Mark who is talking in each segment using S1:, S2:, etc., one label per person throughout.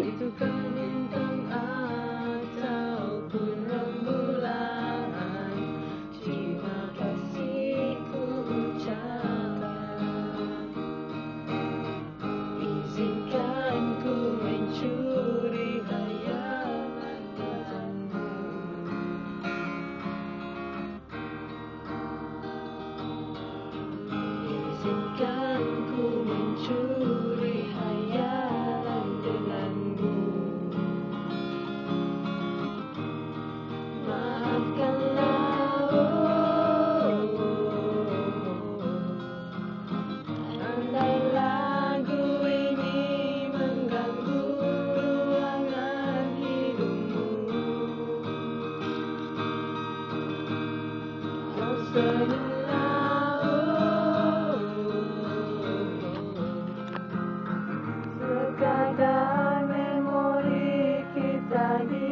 S1: into Sekadar memori kita di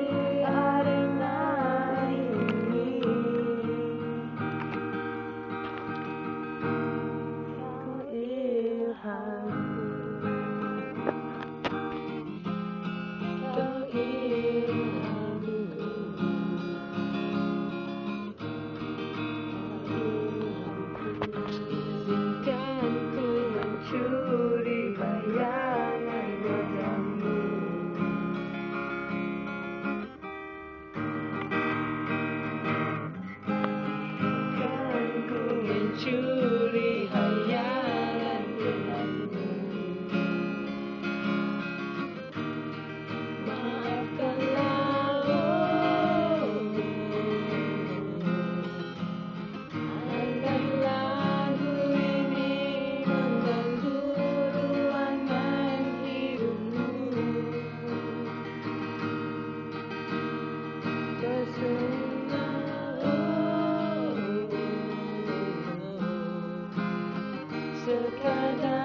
S1: oh, Sekadar